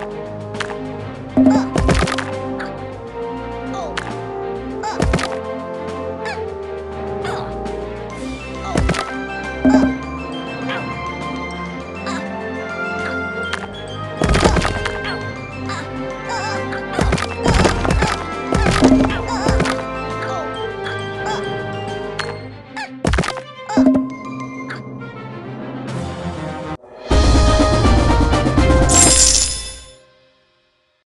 Oh!